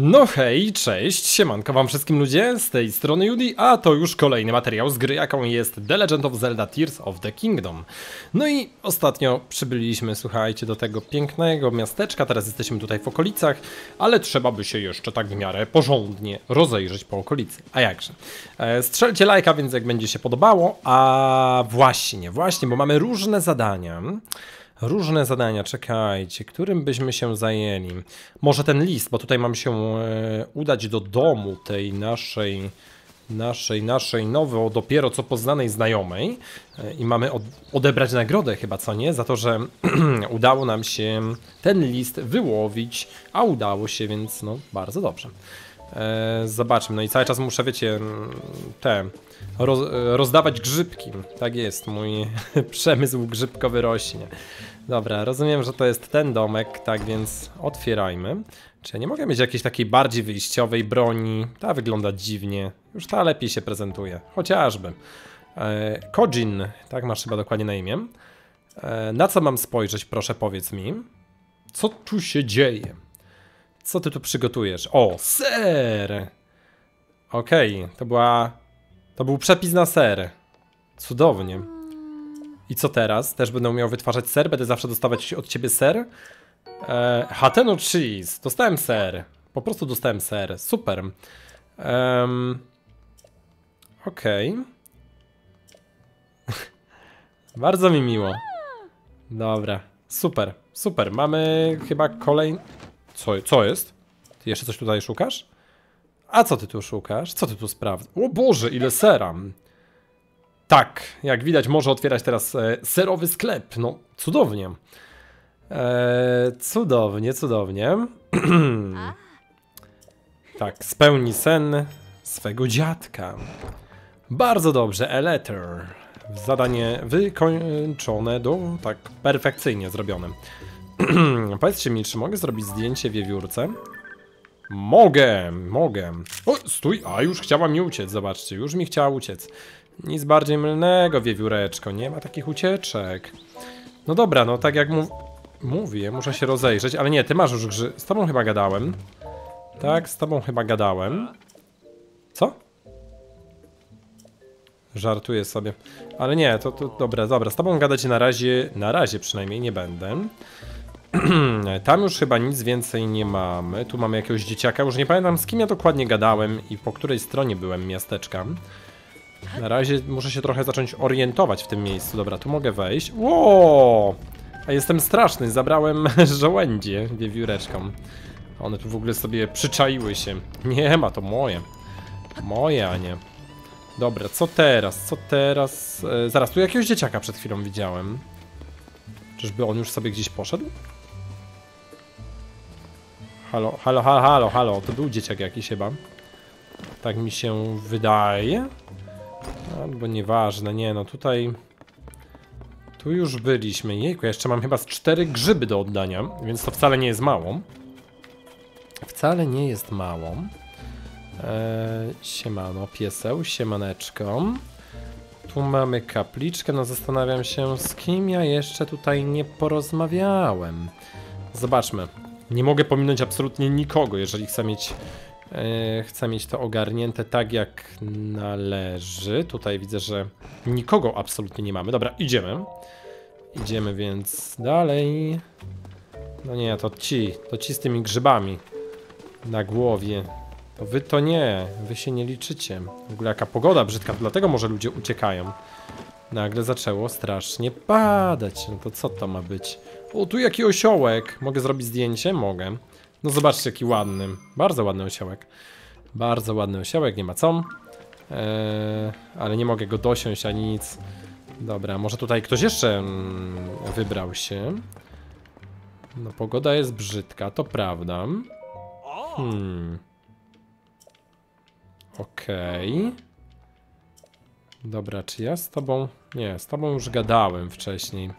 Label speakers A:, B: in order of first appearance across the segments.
A: No hej, cześć, siemanko wam wszystkim ludzie, z tej strony Judy, a to już kolejny materiał z gry, jaką jest The Legend of Zelda Tears of the Kingdom. No i ostatnio przybyliśmy, słuchajcie, do tego pięknego miasteczka, teraz jesteśmy tutaj w okolicach, ale trzeba by się jeszcze tak w miarę porządnie rozejrzeć po okolicy, a jakże. E, strzelcie lajka, więc jak będzie się podobało, a właśnie, właśnie, bo mamy różne zadania. Różne zadania, czekajcie, którym byśmy się zajęli? Może ten list, bo tutaj mam się e, udać do domu tej naszej, naszej, naszej nowo dopiero co poznanej znajomej e, i mamy od, odebrać nagrodę chyba, co nie? Za to, że udało nam się ten list wyłowić, a udało się, więc no bardzo dobrze. E, zobaczmy, no i cały czas muszę, wiecie, te roz, rozdawać grzybki. Tak jest, mój przemysł grzybkowy rośnie. Dobra, rozumiem, że to jest ten domek, tak więc otwierajmy. Czy ja nie mogę mieć jakiejś takiej bardziej wyjściowej broni? Ta wygląda dziwnie. Już ta lepiej się prezentuje. Chociażby. E, Kojin, tak masz chyba dokładnie na imię. E, na co mam spojrzeć, proszę powiedz mi. Co tu się dzieje? Co ty tu przygotujesz? O, ser! Okej, okay, to była... To był przepis na ser. Cudownie. I co teraz? Też będę umiał wytwarzać ser? Będę zawsze dostawać od ciebie ser? Eee, Hateno cheese. Dostałem ser. Po prostu dostałem ser. Super. Um, Okej. Okay. Bardzo mi miło. Dobra. Super. Super. Mamy chyba kolejny... Co, co jest? Ty jeszcze coś tutaj szukasz? A co ty tu szukasz? Co ty tu sprawdzasz? O Boże, ile sera! Tak, jak widać może otwierać teraz e, serowy sklep. No, cudownie. E, cudownie, cudownie. tak, spełni sen swego dziadka. Bardzo dobrze, a letter. Zadanie wykończone do tak perfekcyjnie zrobione. Powiedzcie mi, czy mogę zrobić zdjęcie wiewiórce? Mogę, mogę. O, stój, a już chciała mi uciec, zobaczcie, już mi chciała uciec. Nic bardziej mylnego, wiewióreczko, nie ma takich ucieczek. No dobra, no tak jak mów mówię, muszę się rozejrzeć, ale nie, ty masz już grzy... Z tobą chyba gadałem. Tak, z tobą chyba gadałem. Co? Żartuję sobie. Ale nie, to, to dobra, dobra, z tobą gadać na razie, na razie przynajmniej nie będę. Tam już chyba nic więcej nie mamy. Tu mamy jakiegoś dzieciaka. Już nie pamiętam z kim ja dokładnie gadałem i po której stronie byłem miasteczka. Na razie muszę się trochę zacząć orientować w tym miejscu. Dobra, tu mogę wejść. Ło! A jestem straszny, zabrałem żołędzie wiewióreczkom. One tu w ogóle sobie przyczaiły się. Nie ma, to moje. Moje, a nie. Dobra, co teraz? Co teraz? E, zaraz, tu jakiegoś dzieciaka przed chwilą widziałem. Czyżby on już sobie gdzieś poszedł? Halo, halo, halo, halo, halo. To był dzieciak jakiś chyba. Tak mi się wydaje. Albo nieważne, nie no tutaj... Tu już byliśmy. Jejku, jeszcze mam chyba z cztery grzyby do oddania, więc to wcale nie jest mało. Wcale nie jest mało. Eee, siemano, pieseł, siemaneczko. Tu mamy kapliczkę, no zastanawiam się z kim ja jeszcze tutaj nie porozmawiałem. Zobaczmy. Nie mogę pominąć absolutnie nikogo, jeżeli chcę mieć chcę mieć to ogarnięte tak jak należy. Tutaj widzę, że nikogo absolutnie nie mamy. Dobra, idziemy. Idziemy więc dalej. No nie, to ci, to ci z tymi grzybami na głowie. To wy to nie, wy się nie liczycie. W ogóle jaka pogoda brzydka, dlatego może ludzie uciekają. Nagle zaczęło strasznie padać. No to co to ma być? O, tu jaki osiołek. Mogę zrobić zdjęcie? Mogę. No zobaczcie jaki ładny. Bardzo ładny osiołek. Bardzo ładny osiołek, nie ma co. Eee, ale nie mogę go dosiąść ani nic. Dobra, może tutaj ktoś jeszcze mm, wybrał się. No pogoda jest brzydka, to prawda. Hmm. Okej. Okay. Dobra, czy ja z tobą... Nie, z tobą już gadałem wcześniej.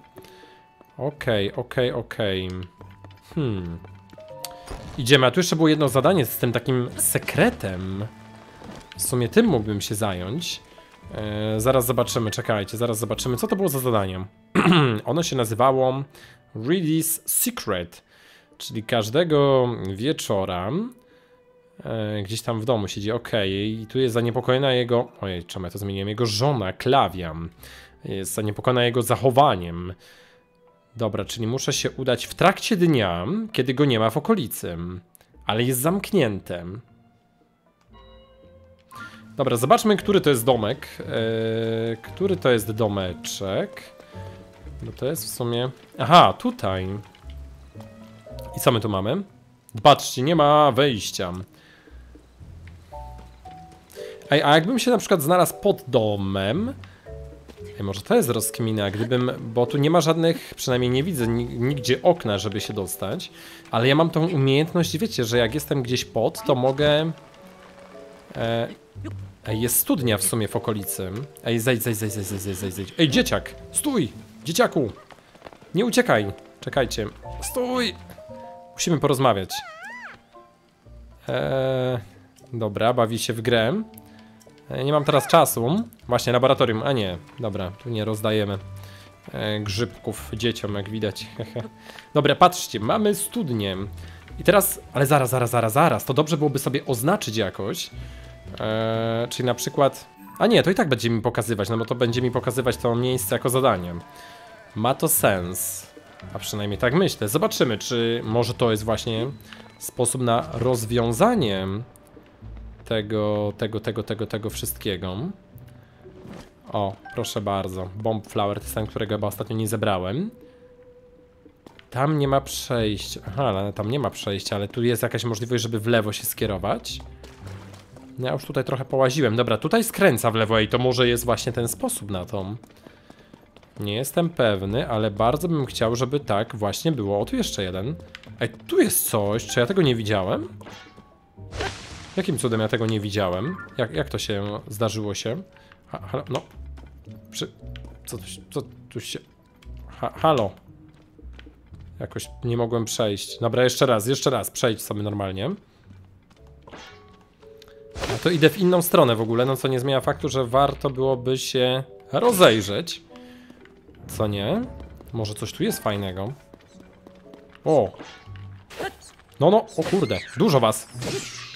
A: Okej, okay, okej, okay, okej. Okay. Hmm. Idziemy, a tu jeszcze było jedno zadanie z tym takim sekretem. W sumie tym mógłbym się zająć. E, zaraz zobaczymy, czekajcie, zaraz zobaczymy, co to było za zadanie. ono się nazywało Reedy's Secret, czyli każdego wieczora E, gdzieś tam w domu siedzi, okej. I tu jest zaniepokojona jego... Ojej, czemu ja to zmieniłem? Jego żona, Klawiam. Jest zaniepokojona jego zachowaniem. Dobra, czyli muszę się udać w trakcie dnia, kiedy go nie ma w okolicy. Ale jest zamknięte. Dobra, zobaczmy, który to jest domek. Eee, który to jest domeczek? No to jest w sumie... Aha, tutaj. I co my tu mamy? Patrzcie, nie ma wejścia. Ej, a jakbym się na przykład znalazł pod domem... Może to jest rozkmina, gdybym... Bo tu nie ma żadnych, przynajmniej nie widzę nigdzie okna, żeby się dostać. Ale ja mam tą umiejętność, wiecie, że jak jestem gdzieś pod, to mogę... E, Ej, jest studnia w sumie w okolicy. Ej, zejdź, zejdź, zejdź, zejdź, zejdź, zejdź, zejdź. Ej, dzieciak! Stój! Dzieciaku! Nie uciekaj! Czekajcie. Stój! Musimy porozmawiać. Eee, dobra, bawi się w grę. Eee, nie mam teraz czasu. Właśnie, laboratorium. A nie, dobra, tu nie rozdajemy eee, grzybków dzieciom, jak widać. dobra, patrzcie, mamy studnię. I teraz, ale zaraz, zaraz, zaraz, zaraz. To dobrze byłoby sobie oznaczyć jakoś. Eee, czyli na przykład... A nie, to i tak będzie mi pokazywać, no bo to będzie mi pokazywać to miejsce jako zadanie. Ma to sens. A przynajmniej tak myślę. Zobaczymy, czy może to jest właśnie sposób na rozwiązanie tego, tego, tego, tego, tego wszystkiego. O, proszę bardzo. Bomb Flower, to jest ten, którego chyba ostatnio nie zebrałem. Tam nie ma przejścia. Aha, ale tam nie ma przejścia, ale tu jest jakaś możliwość, żeby w lewo się skierować. No ja już tutaj trochę połaziłem. Dobra, tutaj skręca w lewo i to może jest właśnie ten sposób na to. Nie jestem pewny, ale bardzo bym chciał, żeby tak właśnie było. O, tu jeszcze jeden. Ej, tu jest coś. Czy ja tego nie widziałem? Jakim cudem ja tego nie widziałem? Jak, jak to się zdarzyło się? Ha, halo, no. Przy... Co tu, co tu się... Ha, halo. Jakoś nie mogłem przejść. Dobra, jeszcze raz, jeszcze raz. Przejdź sobie normalnie. No to idę w inną stronę w ogóle, no co nie zmienia faktu, że warto byłoby się rozejrzeć. Co nie? Może coś tu jest fajnego? O! No, no, o kurde, dużo was.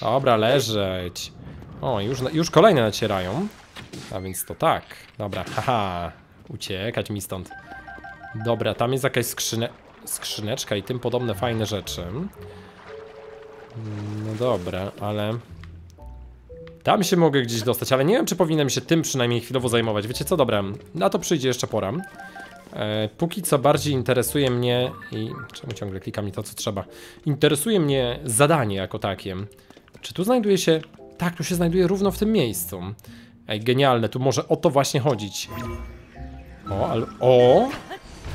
A: Dobra, leżeć. O, już, już kolejne nacierają. A więc to tak. Dobra, haha. Uciekać mi stąd. Dobra, tam jest jakaś skrzynę skrzyneczka i tym podobne fajne rzeczy. No dobra, ale... Tam się mogę gdzieś dostać, ale nie wiem, czy powinienem się tym przynajmniej chwilowo zajmować. Wiecie co, dobra, na to przyjdzie jeszcze pora. E, póki co bardziej interesuje mnie i... Czemu ciągle klika mi to, co trzeba? Interesuje mnie zadanie jako takie. Czy tu znajduje się... Tak, tu się znajduje równo w tym miejscu. Ej, genialne, tu może o to właśnie chodzić. O, ale... O!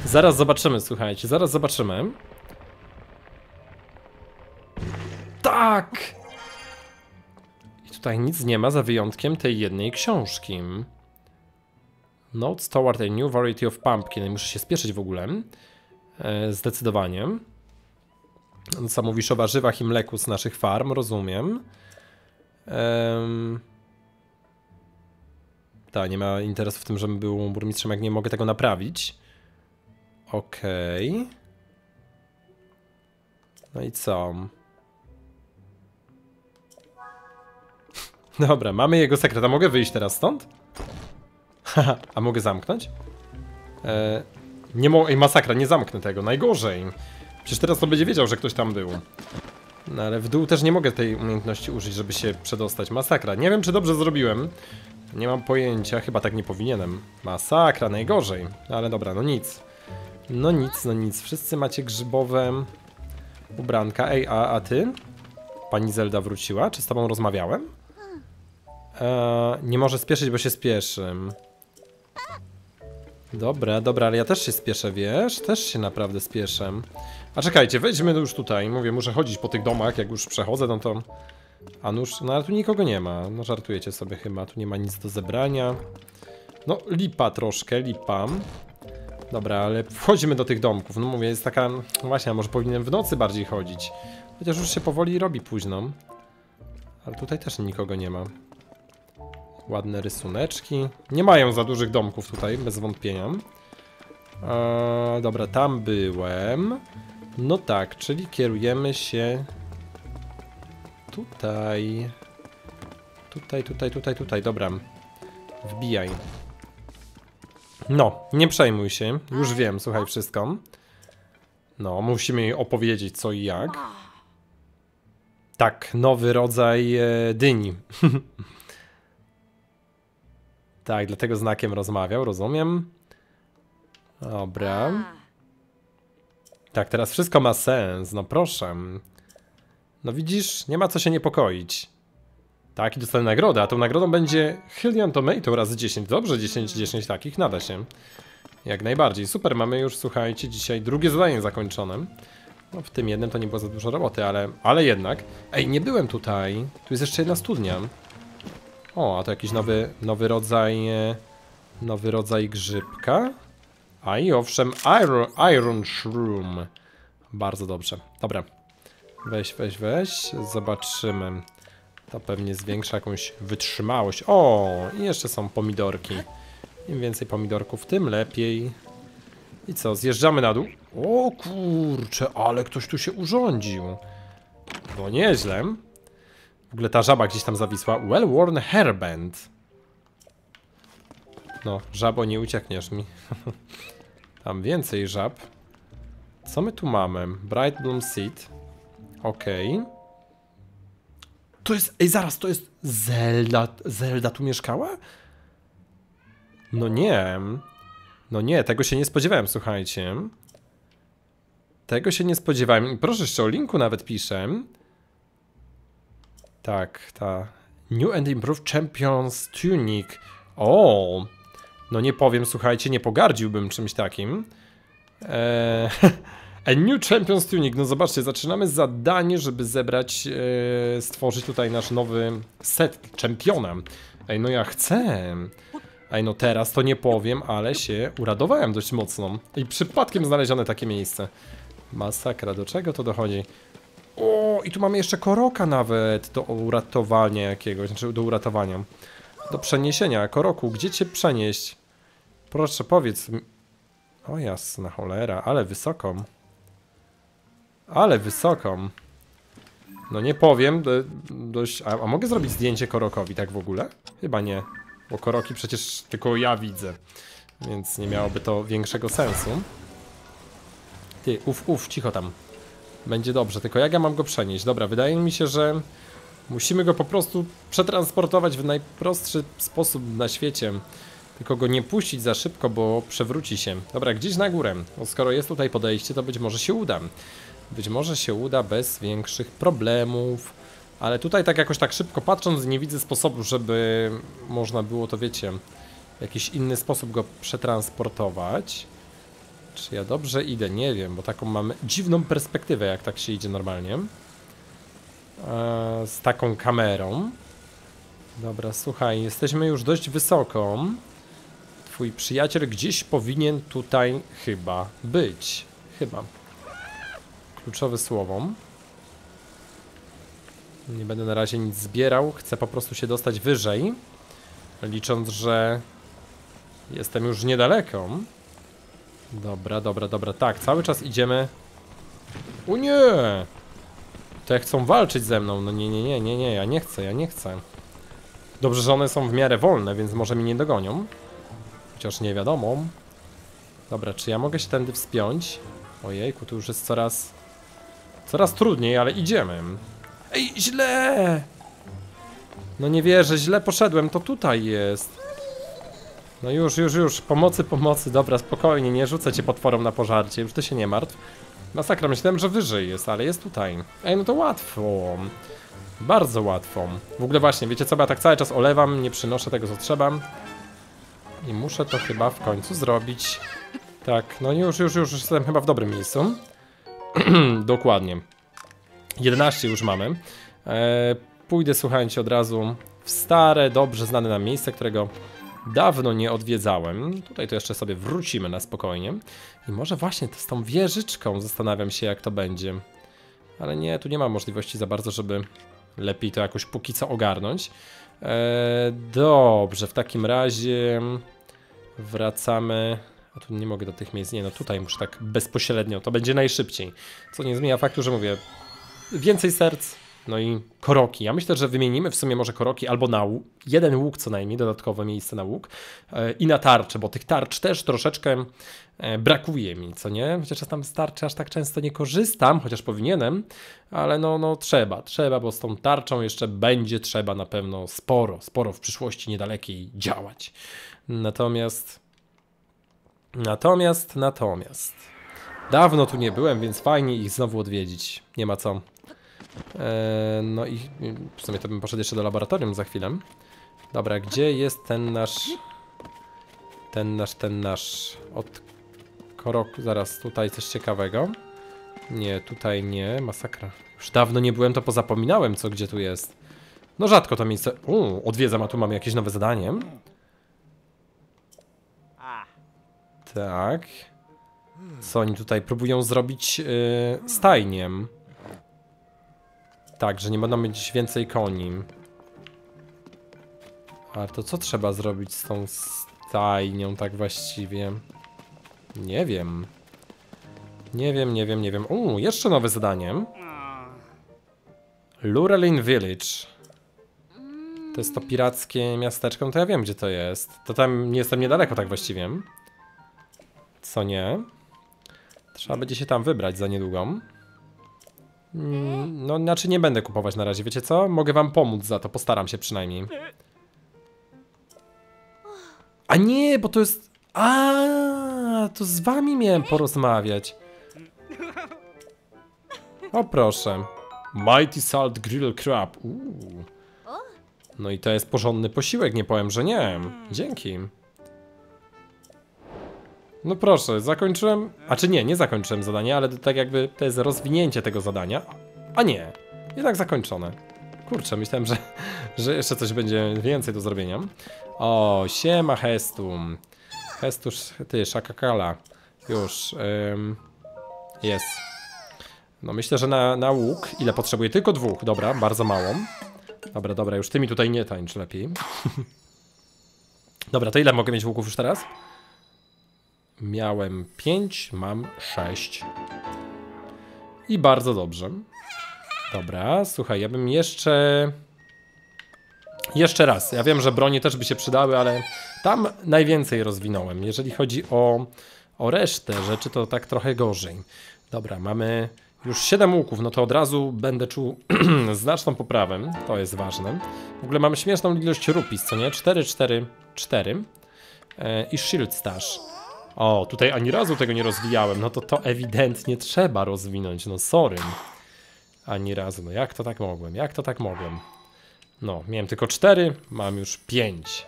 A: Zaraz zobaczymy, słuchajcie, zaraz zobaczymy. Tak! I tutaj nic nie ma za wyjątkiem tej jednej książki. Notes toward a new variety of pumpkin. Muszę się spieszyć w ogóle. E, zdecydowanie. Co mówisz o warzywach i mleku z naszych farm, rozumiem. Um, tak, nie ma interesu w tym, żebym był burmistrzem, jak nie mogę tego naprawić. Okej. Okay. No i co? Dobra, mamy jego sekret. A mogę wyjść teraz stąd? A mogę zamknąć? E, nie mogę. Ej, masakra, nie zamknę tego. Najgorzej. Przecież teraz to będzie wiedział, że ktoś tam był. No ale w dół też nie mogę tej umiejętności użyć, żeby się przedostać. Masakra. Nie wiem, czy dobrze zrobiłem. Nie mam pojęcia, chyba tak nie powinienem. Masakra, najgorzej. Ale dobra, no nic. No nic, no nic. Wszyscy macie grzybowe ubranka. Ej, a, a ty? Pani Zelda wróciła? Czy z tobą rozmawiałem? Eee, nie może spieszyć, bo się spieszy. Dobra, dobra, ale ja też się spieszę, wiesz? Też się naprawdę spieszę. A czekajcie, wejdźmy już tutaj. Mówię, muszę chodzić po tych domach, jak już przechodzę, no to... A nuż, no ale tu nikogo nie ma. No żartujecie sobie chyba, tu nie ma nic do zebrania. No, lipa troszkę, lipa. Dobra, ale wchodzimy do tych domków. No mówię, jest taka... No właśnie, a może powinienem w nocy bardziej chodzić. Chociaż już się powoli robi późno. Ale tutaj też nikogo nie ma. Ładne rysuneczki. Nie mają za dużych domków tutaj, bez wątpienia. Eee, dobra, tam byłem. No tak, czyli kierujemy się... tutaj. Tutaj, tutaj, tutaj, tutaj, dobra. Wbijaj. No, nie przejmuj się, już wiem, słuchaj wszystko. No, musimy jej opowiedzieć co i jak. Tak, nowy rodzaj e, dyni. tak, dlatego znakiem rozmawiał, rozumiem. Dobra. Tak, teraz wszystko ma sens, no proszę. No widzisz, nie ma co się niepokoić. Tak, i dostanę nagrodę, a tą nagrodą będzie Hylian Tomato razy 10. Dobrze, 10, 10 takich, nada się. Jak najbardziej. Super, mamy już, słuchajcie, dzisiaj drugie zadanie zakończone. No w tym jednym to nie było za dużo roboty, ale, ale jednak. Ej, nie byłem tutaj. Tu jest jeszcze jedna studnia. O, a to jakiś nowy, nowy rodzaj, e, nowy rodzaj grzybka. A i owszem, Iron, iron Shroom. Bardzo dobrze. Dobra. Weź, weź, weź. Zobaczymy. To pewnie zwiększa jakąś wytrzymałość. O, i jeszcze są pomidorki. Im więcej pomidorków, tym lepiej. I co, zjeżdżamy na dół? O kurcze, ale ktoś tu się urządził. No nieźle. W ogóle ta żaba gdzieś tam zawisła. Well-worn hairband. No, żabo, nie uciekniesz mi. tam więcej żab. Co my tu mamy? Bright Bloom Seed. Okej. Okay. To jest... Ej, zaraz, to jest Zelda... Zelda tu mieszkała? No nie. No nie, tego się nie spodziewałem, słuchajcie. Tego się nie spodziewałem. Proszę, jeszcze o linku nawet piszę. Tak, ta... New and Improved Champions Tunic. O! No nie powiem, słuchajcie, nie pogardziłbym czymś takim. Eee, a New Champions Tunic. No zobaczcie, zaczynamy zadanie, żeby zebrać, e, stworzyć tutaj nasz nowy set czempiona. Ej, no ja chcę. Ej, no teraz to nie powiem, ale się uradowałem dość mocno. I przypadkiem znalezione takie miejsce. Masakra, do czego to dochodzi? O, i tu mamy jeszcze koroka nawet do uratowania jakiegoś, znaczy do uratowania. Do przeniesienia. Koroku, gdzie cię przenieść? Proszę, powiedz mi. O jasna cholera, ale wysoką. Ale wysoką. No nie powiem, do, dość... A, a mogę zrobić zdjęcie Korokowi tak w ogóle? Chyba nie. Bo Koroki przecież tylko ja widzę. Więc nie miałoby to większego sensu. Ty, uf, uf, cicho tam. Będzie dobrze, tylko jak ja mam go przenieść? Dobra, wydaje mi się, że musimy go po prostu przetransportować w najprostszy sposób na świecie. Tylko go nie puścić za szybko, bo przewróci się. Dobra, gdzieś na górę. No, skoro jest tutaj podejście, to być może się uda. Być może się uda bez większych problemów. Ale tutaj tak jakoś tak szybko patrząc nie widzę sposobu, żeby można było to, wiecie, w jakiś inny sposób go przetransportować. Czy ja dobrze idę? Nie wiem, bo taką mamy dziwną perspektywę, jak tak się idzie normalnie. Eee, z taką kamerą. Dobra, słuchaj, jesteśmy już dość wysoko. Twój przyjaciel gdzieś powinien tutaj chyba być. Chyba. Kluczowe słowo. Nie będę na razie nic zbierał. Chcę po prostu się dostać wyżej. Licząc, że jestem już niedaleko. Dobra, dobra, dobra. Tak, cały czas idziemy. O nie! Te chcą walczyć ze mną. No nie, nie, nie, nie, nie. Ja nie chcę, ja nie chcę. Dobrze, że one są w miarę wolne, więc może mi nie dogonią. Chociaż nie wiadomo. Dobra, czy ja mogę się tędy wspiąć? Ojejku, tu już jest coraz... Coraz trudniej, ale idziemy. Ej, źle! No nie wierzę, źle poszedłem, to tutaj jest. No już, już, już, pomocy, pomocy, dobra, spokojnie, nie rzucę cię potworom na pożarcie, już ty się nie martw. Masakra, myślałem, że wyżej jest, ale jest tutaj. Ej, no to łatwo. Bardzo łatwo. W ogóle właśnie, wiecie co, ja tak cały czas olewam, nie przynoszę tego, co trzeba. I muszę to chyba w końcu zrobić. Tak, no już, już, już jestem chyba w dobrym miejscu. Dokładnie. 11 już mamy. E, pójdę, słuchajcie, od razu w stare, dobrze znane nam miejsce, którego dawno nie odwiedzałem. Tutaj to jeszcze sobie wrócimy na spokojnie. I może właśnie z tą wieżyczką zastanawiam się, jak to będzie. Ale nie, tu nie ma możliwości za bardzo, żeby lepiej to jakoś póki co ogarnąć. E, dobrze, w takim razie wracamy. A tu nie mogę do tych miejsc. Nie, no tutaj muszę tak bezpośrednio. To będzie najszybciej. Co nie zmienia faktu, że mówię, więcej serc, No i koroki. Ja myślę, że wymienimy w sumie może koroki albo na jeden łuk co najmniej, dodatkowe miejsce na łuk e, i na tarcze, bo tych tarcz też troszeczkę e, brakuje mi, co nie? Chociaż tam z tarczy aż tak często nie korzystam, chociaż powinienem, ale no, no trzeba, trzeba, bo z tą tarczą jeszcze będzie trzeba na pewno sporo, sporo w przyszłości niedalekiej działać. Natomiast, natomiast, natomiast, dawno tu nie byłem, więc fajnie ich znowu odwiedzić. Nie ma co. Eee, no i w sumie to bym poszedł jeszcze do laboratorium za chwilę. Dobra, gdzie jest ten nasz... Ten nasz, ten nasz... Od korok... Zaraz, tutaj coś ciekawego. Nie, tutaj nie, masakra. Już dawno nie byłem, to pozapominałem, co gdzie tu jest. No rzadko to miejsce... Uuu, odwiedzam, a tu mamy jakieś nowe zadanie. Tak. Co oni tutaj próbują zrobić yy, stajniem? Tak, że nie będą mieć więcej koni. Ale to co trzeba zrobić z tą stajnią tak właściwie? Nie wiem. Nie wiem, nie wiem, nie wiem. Uuu, jeszcze nowe zadanie. Lurelin Village. To jest to pirackie miasteczko, no to ja wiem gdzie to jest. To tam nie jestem niedaleko tak właściwie. Co nie? Trzeba będzie się tam wybrać za niedługo. Mm, no, znaczy nie będę kupować na razie, wiecie co? Mogę wam pomóc za to, postaram się przynajmniej. A nie, bo to jest... A, to z wami miałem porozmawiać. O proszę. Mighty Salt Grill Crab. Uuu. No i to jest porządny posiłek, nie powiem, że nie. Dzięki. No proszę, zakończyłem. A czy nie, nie zakończyłem zadania, ale tak jakby to jest rozwinięcie tego zadania. A nie, jednak zakończone. Kurczę, myślałem, że, że jeszcze coś będzie więcej do zrobienia. O, siema Hestum. Hestusz, ty, Shakakala. Już. Jest. No myślę, że na, na łuk, ile potrzebuję? Tylko dwóch, dobra, bardzo mało. Dobra, dobra, już ty mi tutaj nie tańcz lepiej. dobra, to ile mogę mieć łuków już teraz? Miałem 5, mam 6. I bardzo dobrze. Dobra, słuchaj, ja bym jeszcze... Jeszcze raz. Ja wiem, że bronie też by się przydały, ale tam najwięcej rozwinąłem. Jeżeli chodzi o, o resztę rzeczy, to tak trochę gorzej. Dobra, mamy już 7 łuków, no to od razu będę czuł znaczną poprawę. To jest ważne. W ogóle mamy śmieszną ilość rupis, co nie? 4, 4, 4. I shield stash. O, tutaj ani razu tego nie rozwijałem. No to to ewidentnie trzeba rozwinąć. No sorry. Ani razu. No jak to tak mogłem? Jak to tak mogłem? No, miałem tylko 4, mam już 5.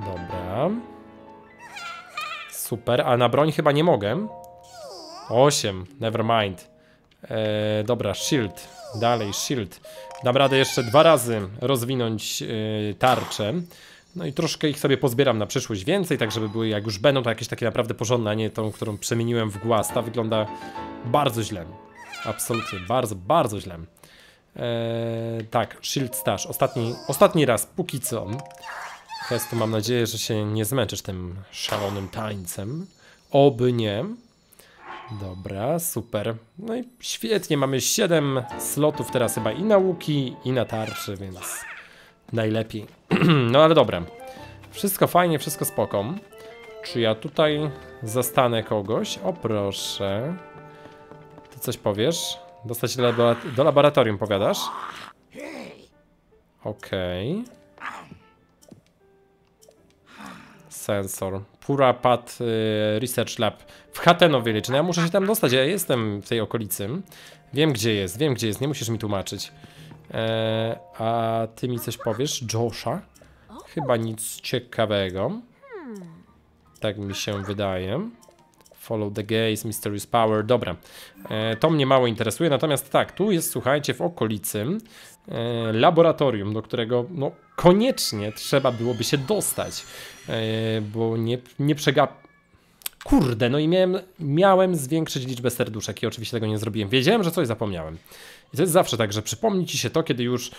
A: Dobra. Super, a na broń chyba nie mogę. 8, never mind. Eee, dobra, shield. Dalej, shield. Dam radę jeszcze dwa razy rozwinąć yy, tarczę. No i troszkę ich sobie pozbieram na przyszłość więcej, tak żeby były, jak już będą, to jakieś takie naprawdę porządne, a nie tą, którą przemieniłem w głaz. Ta wygląda bardzo źle. Absolutnie, bardzo, bardzo źle. Eee, tak, Shield Stash. Ostatni, ostatni raz, póki co. Hestu, mam nadzieję, że się nie zmęczysz tym szalonym tańcem. Oby nie. Dobra, super. No i świetnie, mamy 7 slotów teraz chyba i na łuki, i na tarczy, więc najlepiej. no ale dobra. Wszystko fajnie, wszystko spoko. Czy ja tutaj zastanę kogoś? O proszę. Ty coś powiesz? Dostać do, do laboratorium, powiadasz? Okej. Okay. Sensor. Pura Pad y, Research Lab w Hateno Village. No ja muszę się tam dostać, ja jestem w tej okolicy. Wiem gdzie jest, wiem gdzie jest, nie musisz mi tłumaczyć. E, a ty mi coś powiesz? Josha? Chyba nic ciekawego. Tak mi się wydaje. Follow the gaze, mysterious power. Dobra, e, to mnie mało interesuje. Natomiast tak, tu jest, słuchajcie, w okolicy e, laboratorium, do którego no, koniecznie trzeba byłoby się dostać, e, bo nie, nie przegap... Kurde, no i miałem, miałem zwiększyć liczbę serduszek i oczywiście tego nie zrobiłem. Wiedziałem, że coś zapomniałem. I to jest zawsze tak, że przypomni ci się to, kiedy już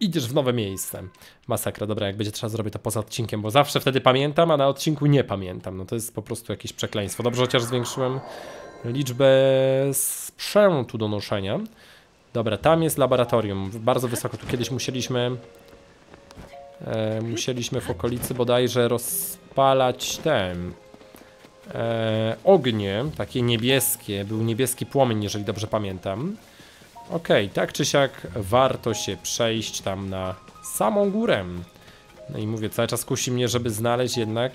A: idziesz w nowe miejsce. Masakra, dobra, jak będzie trzeba zrobić to poza odcinkiem, bo zawsze wtedy pamiętam, a na odcinku nie pamiętam. No to jest po prostu jakieś przekleństwo. Dobrze, chociaż zwiększyłem liczbę sprzętu do noszenia. Dobra, tam jest laboratorium. Bardzo wysoko. Tu kiedyś musieliśmy... E, musieliśmy w okolicy bodajże rozpalać ten... E, ognie, takie niebieskie. Był niebieski płomień, jeżeli dobrze pamiętam. Okay, tak czy siak warto się przejść tam na samą górę. No i mówię, cały czas kusi mnie, żeby znaleźć jednak...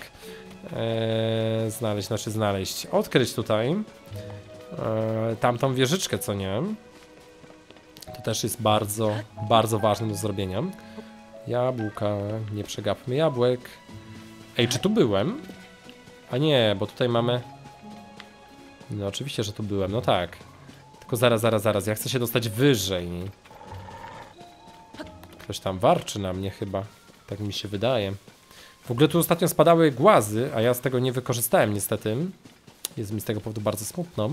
A: E, znaleźć, znaczy znaleźć, odkryć tutaj e, tamtą wieżyczkę, co nie? To też jest bardzo, bardzo ważne do zrobienia. Jabłka, nie przegapmy jabłek. Ej, czy tu byłem? A nie, bo tutaj mamy... No oczywiście, że tu byłem, no tak. Tylko zaraz, zaraz, zaraz, ja chcę się dostać wyżej. Ktoś tam warczy na mnie chyba. Tak mi się wydaje. W ogóle tu ostatnio spadały głazy, a ja z tego nie wykorzystałem niestety. Jest mi z tego powodu bardzo smutno.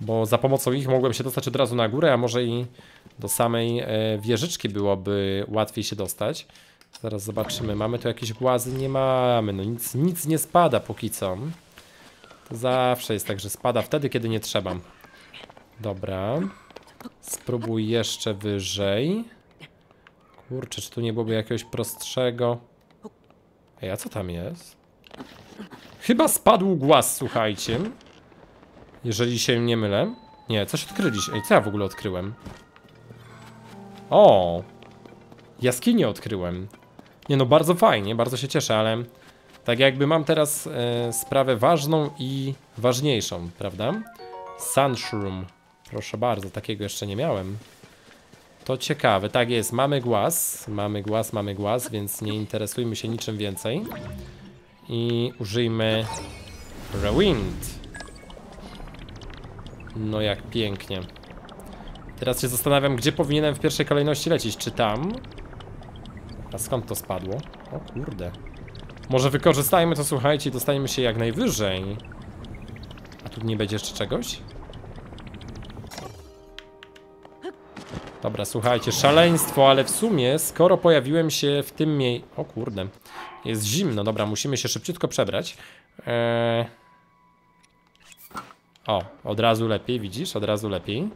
A: Bo za pomocą ich mogłem się dostać od razu na górę, a może i do samej e, wieżyczki byłoby łatwiej się dostać. Zaraz zobaczymy. Mamy tu jakieś głazy? Nie mamy. No nic, nic nie spada póki co. To zawsze jest tak, że spada wtedy, kiedy nie trzeba. Dobra. Spróbuj jeszcze wyżej. Kurczę, czy tu nie byłoby jakiegoś prostszego... Ej, a co tam jest? Chyba spadł głaz, słuchajcie. Jeżeli się nie mylę. Nie, coś odkryliście. Ej, co ja w ogóle odkryłem? O! Jaskinię odkryłem. Nie no, bardzo fajnie, bardzo się cieszę, ale... Tak jakby mam teraz e, sprawę ważną i ważniejszą, prawda? Sunshroom. Proszę bardzo, takiego jeszcze nie miałem. To ciekawe, tak jest, mamy głaz, mamy głaz, mamy głaz, więc nie interesujmy się niczym więcej. I użyjmy Rewind. No jak pięknie. Teraz się zastanawiam, gdzie powinienem w pierwszej kolejności lecieć, czy tam? A skąd to spadło? O kurde. Może wykorzystajmy to, słuchajcie, i dostaniemy się jak najwyżej. A tu nie będzie jeszcze czegoś? Dobra, słuchajcie, szaleństwo, ale w sumie, skoro pojawiłem się w tym miejscu... O kurde, jest zimno, dobra, musimy się szybciutko przebrać. Eee... O, od razu lepiej, widzisz, od razu lepiej.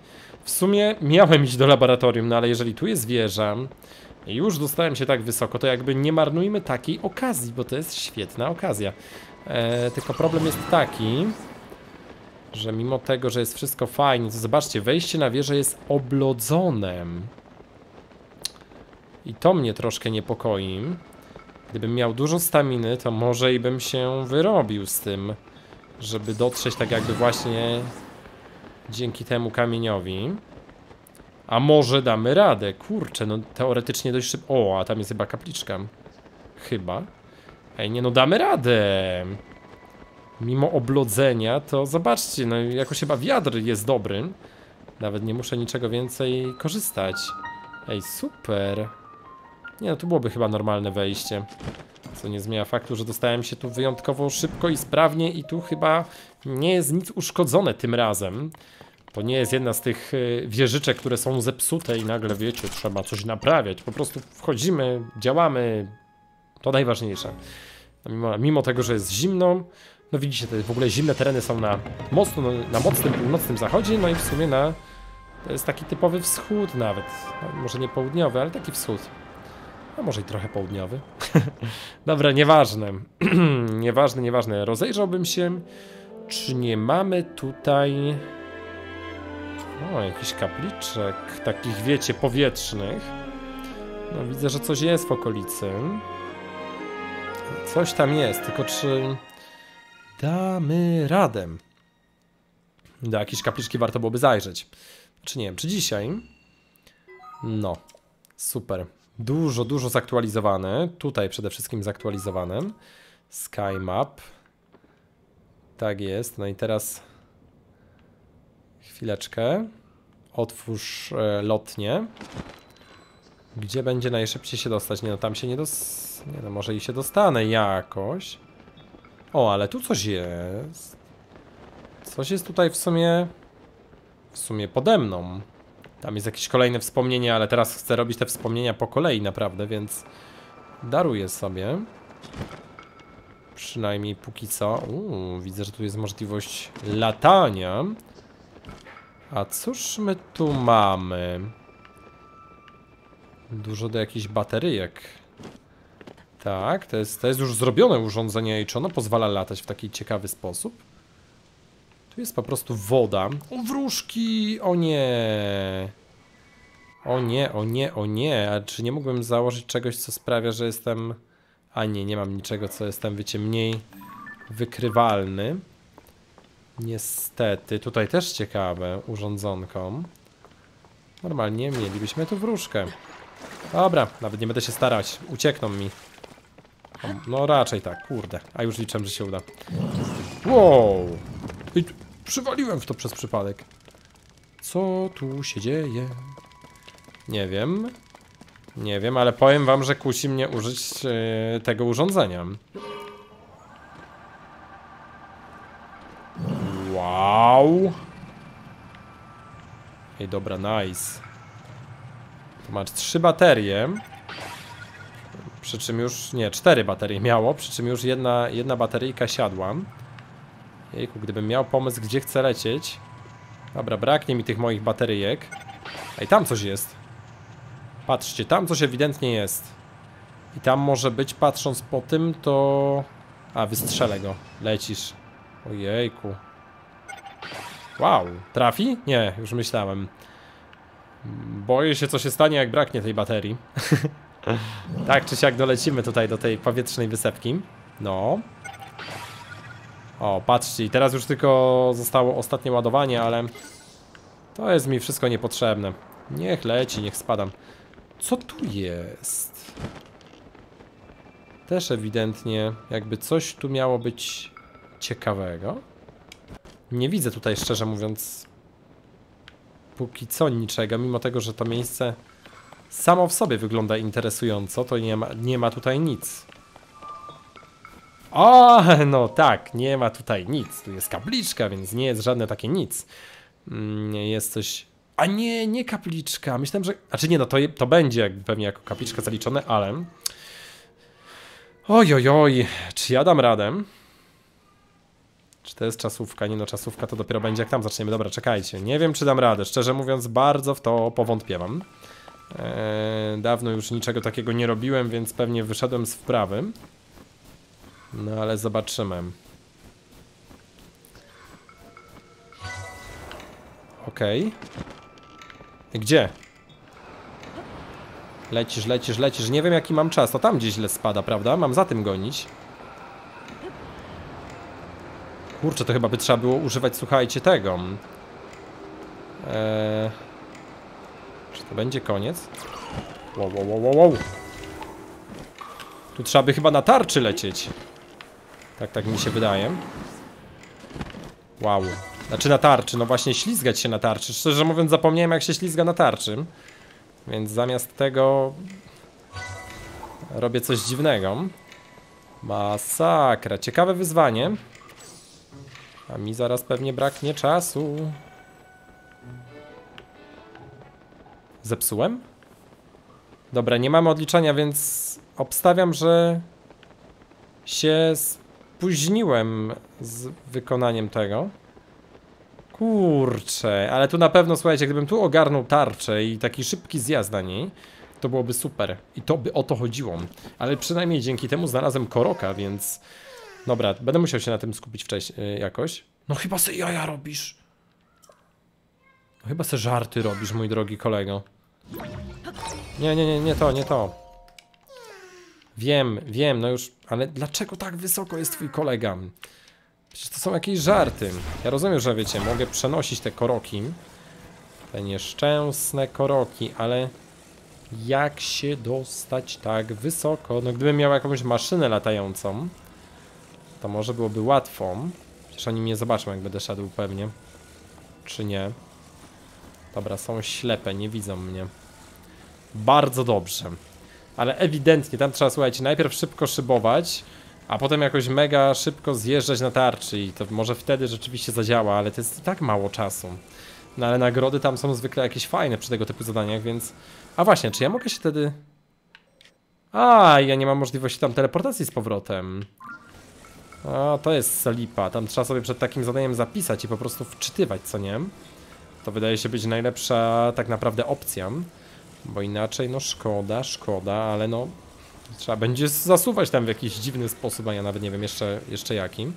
A: W sumie miałem iść do laboratorium, no ale jeżeli tu jest wieża już dostałem się tak wysoko, to jakby nie marnujmy takiej okazji, bo to jest świetna okazja. Eee, tylko problem jest taki, że mimo tego, że jest wszystko fajnie, to zobaczcie, wejście na wieżę jest oblodzone. I to mnie troszkę niepokoi. Gdybym miał dużo staminy, to może i bym się wyrobił z tym, żeby dotrzeć tak jakby właśnie dzięki temu kamieniowi. A może damy radę? Kurczę, no teoretycznie dość szybko. O, a tam jest chyba kapliczka. Chyba. Ej, nie no, damy radę mimo oblodzenia, to zobaczcie, no jakoś chyba wiatr jest dobry. Nawet nie muszę niczego więcej korzystać. Ej, super. Nie no, tu byłoby chyba normalne wejście. Co nie zmienia faktu, że dostałem się tu wyjątkowo szybko i sprawnie i tu chyba nie jest nic uszkodzone tym razem. To nie jest jedna z tych e, wieżyczek, które są zepsute i nagle, wiecie, trzeba coś naprawiać. Po prostu wchodzimy, działamy. To najważniejsze. Mimo, mimo tego, że jest zimno, no widzicie, te w ogóle zimne tereny są na, mocno, na mocnym północnym zachodzie, no i w sumie na... To jest taki typowy wschód nawet. No, może nie południowy, ale taki wschód. A może i trochę południowy. Dobra, nieważne. nieważne, nieważne. Rozejrzałbym się, czy nie mamy tutaj... O, jakiś kapliczek, takich wiecie, powietrznych. No widzę, że coś jest w okolicy. Coś tam jest, tylko czy... Damy radę. Do jakiejś kapliczki warto byłoby zajrzeć. Czy nie wiem, czy dzisiaj? No, super. Dużo, dużo zaktualizowane. Tutaj przede wszystkim zaktualizowane. Sky Map. Tak jest. No i teraz chwileczkę. Otwórz e, lotnie. Gdzie będzie najszybciej się dostać? Nie no, tam się nie dos... Nie no, może i się dostanę jakoś. O, ale tu coś jest. Coś jest tutaj w sumie... W sumie pode mną. Tam jest jakieś kolejne wspomnienie, ale teraz chcę robić te wspomnienia po kolei naprawdę, więc... Daruję sobie. Przynajmniej póki co. Uuu, widzę, że tu jest możliwość latania. A cóż my tu mamy? Dużo do jakichś bateryjek. Tak, to jest, to jest już zrobione urządzenie i czy ono pozwala latać w taki ciekawy sposób? Tu jest po prostu woda. O, wróżki! O nie! O nie, o nie, o nie. A czy nie mógłbym założyć czegoś, co sprawia, że jestem... A nie, nie mam niczego, co jestem, wiecie, mniej wykrywalny. Niestety, tutaj też ciekawe urządzonką. Normalnie mielibyśmy tu wróżkę. Dobra, nawet nie będę się starać. Uciekną mi. No raczej tak, kurde. A już liczę, że się uda. Wow! I przywaliłem w to przez przypadek. Co tu się dzieje? Nie wiem. Nie wiem, ale powiem wam, że kusi mnie użyć e, tego urządzenia. Wow! Ej, dobra, nice. Tu masz trzy baterie. Przy czym już, nie, cztery baterie miało, przy czym już jedna, jedna bateryjka siadła. Jejku, gdybym miał pomysł, gdzie chcę lecieć. Dobra, braknie mi tych moich bateryjek. Ej, tam coś jest. Patrzcie, tam coś ewidentnie jest. I tam może być, patrząc po tym, to... A, wystrzelę go. Lecisz. Ojejku. Wow, trafi? Nie, już myślałem. Boję się, co się stanie, jak braknie tej baterii. tak czy siak dolecimy tutaj do tej powietrznej wysepki. No. O, patrzcie, i teraz już tylko zostało ostatnie ładowanie, ale... To jest mi wszystko niepotrzebne. Niech leci, niech spadam. Co tu jest? Też ewidentnie jakby coś tu miało być ciekawego. Nie widzę tutaj szczerze mówiąc póki co niczego, mimo tego, że to miejsce samo w sobie wygląda interesująco, to nie ma, nie ma tutaj nic. O, no tak, nie ma tutaj nic. Tu jest kapliczka, więc nie jest żadne takie nic. Mm, jest coś... A nie, nie kapliczka. Myślałem, że... Znaczy nie, no to, to będzie pewnie jako kapliczka zaliczone, ale... Oj, oj, oj. Czy ja dam radę? Czy to jest czasówka? Nie no, czasówka to dopiero będzie jak tam zaczniemy. Dobra, czekajcie. Nie wiem, czy dam radę. Szczerze mówiąc, bardzo w to powątpiewam. Eee, dawno już niczego takiego nie robiłem, więc pewnie wyszedłem z wprawy. No ale zobaczymy. Okej. I Gdzie? Lecisz, lecisz, lecisz. Nie wiem jaki mam czas. To tam gdzieś źle spada, prawda? Mam za tym gonić. Kurczę, to chyba by trzeba było używać, słuchajcie, tego. Eee... Czy to będzie koniec? Wow, wow, wow, wow. Tu trzeba by chyba na tarczy lecieć. Tak, tak mi się wydaje. Wow. Znaczy na tarczy, no właśnie ślizgać się na tarczy. Szczerze mówiąc zapomniałem jak się ślizga na tarczy. Więc zamiast tego robię coś dziwnego. Masakra. Ciekawe wyzwanie. A mi zaraz pewnie braknie czasu. Zepsułem? Dobra, nie mamy odliczania, więc obstawiam, że się spóźniłem z wykonaniem tego. Kurczę, ale tu na pewno, słuchajcie, gdybym tu ogarnął tarczę i taki szybki zjazd na niej, to byłoby super. I to by o to chodziło. Ale przynajmniej dzięki temu znalazłem koroka, więc... Dobra, będę musiał się na tym skupić wcześniej jakoś. No chyba se jaja robisz. No chyba se żarty robisz, mój drogi kolego. Nie, nie, nie, nie to, nie to. Wiem, wiem, no już, ale dlaczego tak wysoko jest twój kolega? Przecież to są jakieś żarty. Ja rozumiem, że wiecie, mogę przenosić te koroki. Te nieszczęsne koroki, ale jak się dostać tak wysoko? No gdybym miał jakąś maszynę latającą, to może byłoby łatwo. Przecież oni mnie zobaczą, jak będę szedł pewnie. Czy nie? Dobra, są ślepe, nie widzą mnie. Bardzo dobrze. Ale ewidentnie tam trzeba, słuchajcie, najpierw szybko szybować, a potem jakoś mega szybko zjeżdżać na tarczy i to może wtedy rzeczywiście zadziała, ale to jest i tak mało czasu. No ale nagrody tam są zwykle jakieś fajne przy tego typu zadaniach, więc... A właśnie, czy ja mogę się wtedy... A, ja nie mam możliwości tam teleportacji z powrotem. A, to jest salipa. Tam trzeba sobie przed takim zadaniem zapisać i po prostu wczytywać, co nie? To wydaje się być najlepsza tak naprawdę opcja. Bo inaczej, no szkoda, szkoda, ale no... Trzeba będzie zasuwać tam w jakiś dziwny sposób, a ja nawet nie wiem jeszcze, jeszcze jaki.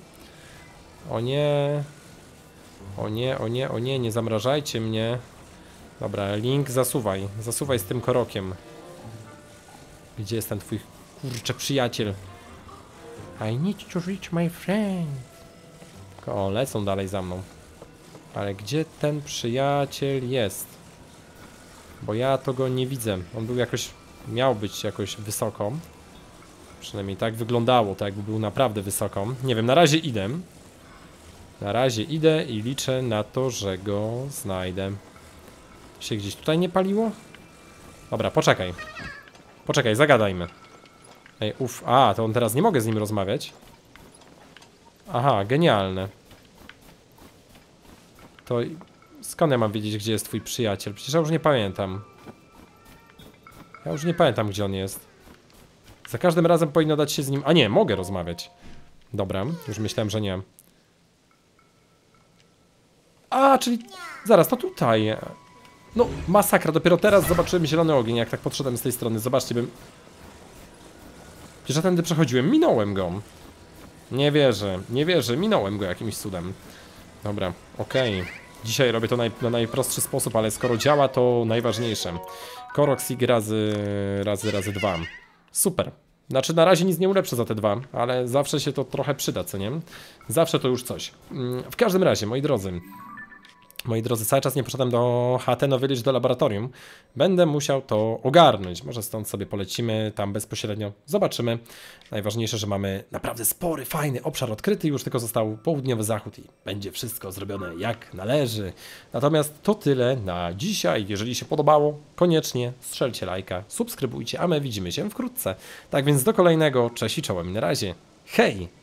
A: O nie... O nie, o nie, o nie, nie zamrażajcie mnie. Dobra, Link, zasuwaj. Zasuwaj z tym korokiem. Gdzie jest ten twój kurczę przyjaciel? I need to reach my friend. O, lecą dalej za mną. Ale gdzie ten przyjaciel jest? Bo ja to go nie widzę. On był jakoś... Miał być jakoś wysoko. Przynajmniej tak wyglądało, tak jakby był naprawdę wysoko. Nie wiem, na razie idę. Na razie idę i liczę na to, że go znajdę. Się gdzieś tutaj nie paliło? Dobra, poczekaj. Poczekaj, zagadajmy. Ej, uff, a, to on teraz nie mogę z nim rozmawiać. Aha, genialne. To skąd ja mam wiedzieć, gdzie jest twój przyjaciel? Przecież ja już nie pamiętam. Ja już nie pamiętam, gdzie on jest. Za każdym razem powinno dać się z nim... A nie, mogę rozmawiać. Dobra, już myślałem, że nie. A, czyli... Zaraz, to tutaj. No, masakra. Dopiero teraz zobaczyłem zielony ogień, jak tak podszedłem z tej strony. Zobaczcie, bym... Przecież ja tędy przechodziłem, minąłem go. Nie wierzę, nie wierzę, minąłem go jakimś cudem. Dobra, okej. Dzisiaj robię to naj, na najprostszy sposób, ale skoro działa, to najważniejsze. Koroxig razy, razy, razy dwa. Super. Znaczy na razie nic nie ulepszę za te dwa, ale zawsze się to trochę przyda, co nie? Zawsze to już coś. Mm, W każdym razie, moi drodzy, Moi drodzy, cały czas nie poszedłem do Hateno Village, do laboratorium. Będę musiał to ogarnąć. Może stąd sobie polecimy tam bezpośrednio. Zobaczymy. Najważniejsze, że mamy naprawdę spory, fajny obszar odkryty. Już tylko został południowy zachód i będzie wszystko zrobione jak należy. Natomiast to tyle na dzisiaj. Jeżeli się podobało, koniecznie strzelcie lajka, subskrybujcie, a my widzimy się wkrótce. Tak więc do kolejnego. Cześć i czołem. Na razie. Hej!